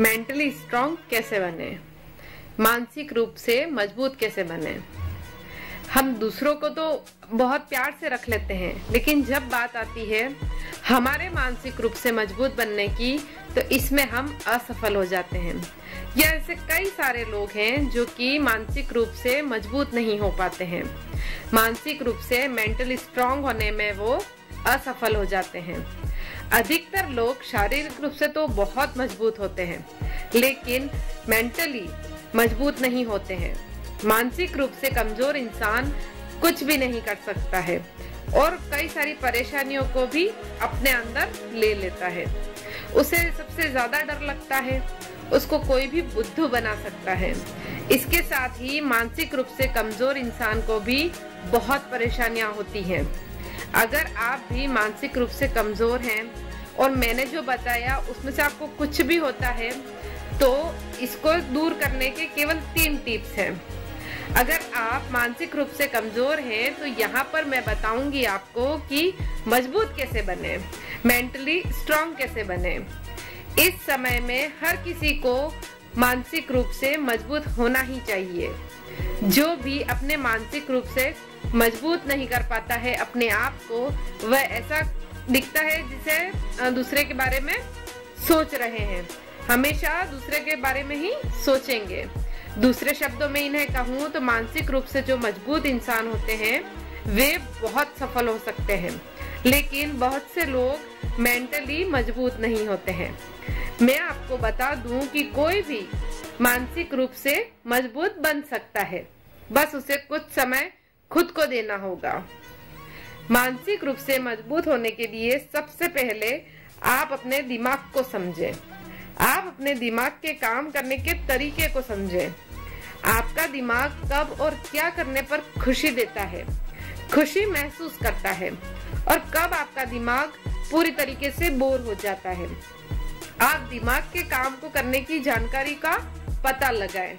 Mentally strong कैसे बने? मानसिक रूप से मज़बूत कैसे बने? हम दूसरों को तो बहुत प्यार से रख लेते हैं, लेकिन जब बात आती है हमारे मानसिक रूप से मज़बूत बनने की तो इसमें हम असफल हो जाते हैं। या ऐसे कई सारे लोग हैं जो कि मानसिक रूप से मज़बूत नहीं हो पाते हैं। मानसिक रूप से मेंटली स्ट्रांग होने में वो असफल हो जाते हैं। अधिकतर लोग शारीरिक रूप से तो बहुत मज़बूत होते हैं, लेकिन मेंटली मज़बूत नहीं होते हैं। मानसिक रूप से कमज़ोर इंसान कुछ भी नहीं कर सकता है और कई सारी परेशानियों को भी अपने अंदर ले लेता है। उसे सबसे ज़्यादा डर लगता है, उसको कोई भी बुद्धू बना सकता है। इसके साथ ही मानसिक रूप से कमज़ोर इंसान को भी बहुत परेशानियाँ होती हैं। अगर आप भी मानसिक रूप से कमज़ोर हैं और मैंने जो बताया, उसमें से आपको कुछ भी होता है तो इसको दूर करने के केवल तीन टिप्स हैं। अगर आप मानसिक रूप से कमज़ोर हैं तो यहाँ पर मैं बताऊँगी आपको कि मज़बूत कैसे बने, मेंटली स्ट्रांग कैसे बने। इस समय में हर किसी को मानसिक रूप से मज़बूत होना ही चाहिए। जो भी अपने मानसिक रूप से मज़बूत नहीं कर पाता है अपने आप को, वह ऐसा दिखता है जिसे दूसरे के बारे में सोच रहे हैं। हमेशा दूसरे के बारे में ही सोचेंगे। दूसरे शब्दों में इन्हें कहूँ तो मानसिक रूप से जो मज़बूत इंसान होते हैं, वे बहुत सफल हो सकते हैं। लेकिन बहुत से लोग मेंटली मज़बूत नहीं होते हैं। मैं आपको बता दूँ कि कोई भी मानसिक रूप से मज़बूत बन सकता है। बस उसे कुछ समय खुद को देना होगा। मानसिक रूप से मज़बूत होने के लिए सबसे पहले आप अपने दिमाग को समझें। आप अपने दिमाग के काम करने के तरीके को समझें। आपका दिमाग कब और क्या करने पर खुशी देता है, खुशी महसूस करता है और कब आपका दिमाग पूरी तरीके से बोर हो जाता है। आप दिमाग के काम को करने की जानकारी का पता लगाएँ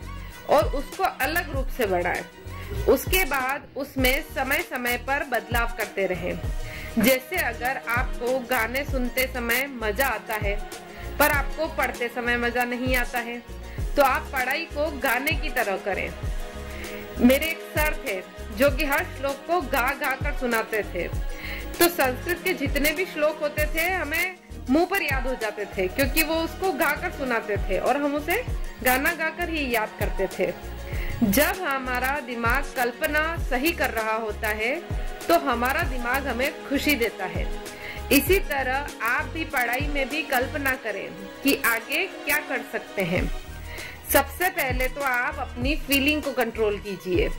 और उसको अलग रूप से बढ़ाएँ। उसके बाद उसमें समय समय पर बदलाव करते रहें। जैसे अगर आपको गाने सुनते समय मज़ा आता है, पर आपको पढ़ते समय मज़ा नहीं आता है तो आप पढ़ाई को गाने की तरह करें। मेरे एक सर थे, जो कि हर श्लोक को गा गा कर सुनाते थे। तो संस्कृत के जितने भी श्लोक होते थे, हमें मुँह पर याद हो जाते थे, क्योंकि वो उसको गाकर सुनाते थे और हम उसे गाना गाकर ही याद करते थे। जब हमारा दिमाग कल्पना सही कर रहा होता है तो हमारा दिमाग हमें खुशी देता है। इसी तरह आप भी पढ़ाई में भी कल्पना करें कि आगे क्या कर सकते हैं। सबसे पहले तो आप अपनी फीलिंग को कंट्रोल कीजिए।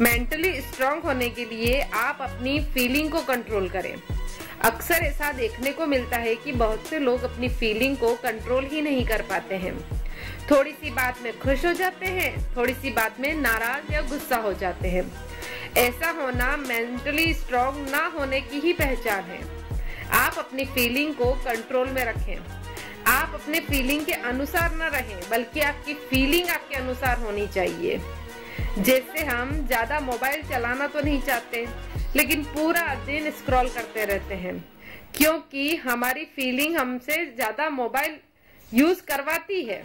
मेंटली स्ट्रांग होने के लिए आप अपनी फीलिंग को कंट्रोल करें। अक्सर ऐसा देखने को मिलता है कि बहुत से लोग अपनी फीलिंग को कंट्रोल ही नहीं कर पाते हैं। थोड़ी सी बात में खुश हो जाते हैं थोड़ी सी बात में नाराज़ या गुस्सा हो जाते हैं। ऐसा होना मेंटली स्ट्रांग ना होने की ही पहचान है। आप अपनी फीलिंग को कंट्रोल में रखें। आप अपने फीलिंग के अनुसार न रहें, बल्कि आपकी फीलिंग आपके अनुसार होनी चाहिए। जैसे हम ज़्यादा मोबाइल चलाना तो नहीं चाहते, लेकिन पूरा दिन स्क्रॉल करते रहते हैं। क्योंकि हमारी फीलिंग हमसे ज़्यादा मोबाइल यूज़ करवाती है।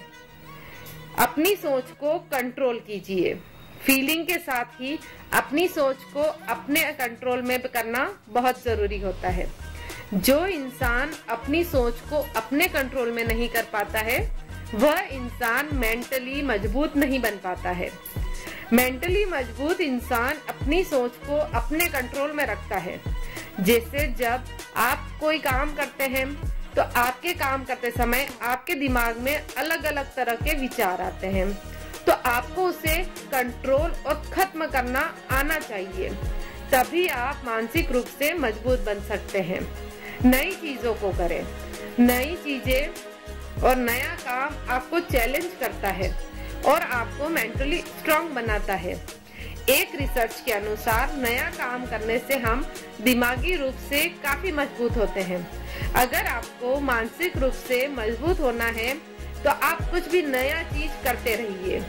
अपनी सोच को कंट्रोल कीजिए। फीलिंग के साथ ही अपनी सोच को अपने कंट्रोल में करना बहुत ज़रूरी होता है। जो इंसान अपनी सोच को अपने कंट्रोल में नहीं कर पाता है, वह इंसान मेंटली मज़बूत नहीं बन पाता है। मेंटली मज़बूत इंसान अपनी सोच को अपने कंट्रोल में रखता है जैसे जब आप कोई काम करते हैं तो आपके काम करते समय आपके दिमाग में अलग अलग तरह के विचार आते हैं। तो आपको उसे कंट्रोल और खत्म करना आना चाहिए। तभी आप मानसिक रूप से मज़बूत बन सकते हैं। नई चीज़ों को करें। नई चीज़ें और नया काम आपको चैलेंज करता है और आपको मेंटली स्ट्रांग बनाता है। एक रिसर्च के अनुसार नया काम करने से हम दिमागी रूप से काफ़ी मज़बूत होते हैं। अगर आपको मानसिक रूप से मज़बूत होना है तो आप कुछ भी नया चीज़ करते रहिए।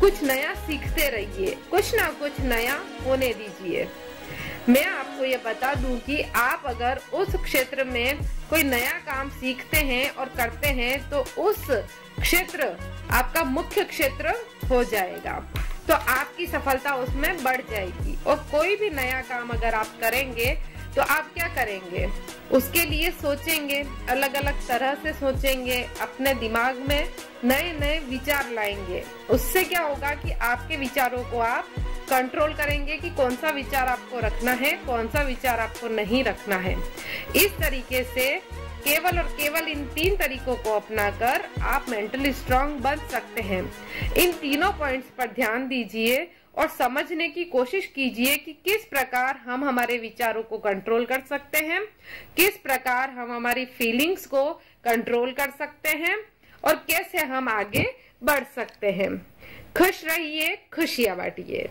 कुछ नया सीखते रहिए। कुछ ना कुछ नया होने दीजिए। मैं आपको ये बता दूँ कि आप अगर उस क्षेत्र में कोई नया काम सीखते हैं और करते हैं तो उस क्षेत्र, आपका मुख्य क्षेत्र हो जाएगा। तो आपकी सफलता उसमें बढ़ जाएगी। और कोई भी नया काम अगर आप करेंगे तो आप क्या करेंगे? उसके लिए सोचेंगे अलग अलग तरह से सोचेंगे, अपने दिमाग में नए नए विचार लाएँगे। उससे क्या होगा कि आपके विचारों को आप कंट्रोल करेंगे कि कौन सा विचार आपको रखना है, कौन सा विचार आपको नहीं रखना है। इस तरीके से केवल और केवल इन तीन तरीकों को अपनाकर आप मेंटली स्ट्रांग बन सकते हैं। इन तीनों पॉइंट्स पर ध्यान दीजिए और समझने की कोशिश कीजिए कि किस प्रकार हम हमारे विचारों को कंट्रोल कर सकते हैं, किस प्रकार हम हमारी फीलिंग्स को कंट्रोल कर सकते हैं और कैसे हम आगे बढ़ सकते हैं। खुश रहिए, खुशियाँ बांटिए।